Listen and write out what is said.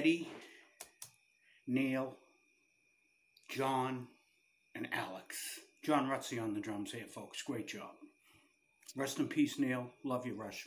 Geddy, Neil, John, and Alex. John Rutsey on the drums here, folks. Great job. Rest in peace, Neil. Love you, Rush.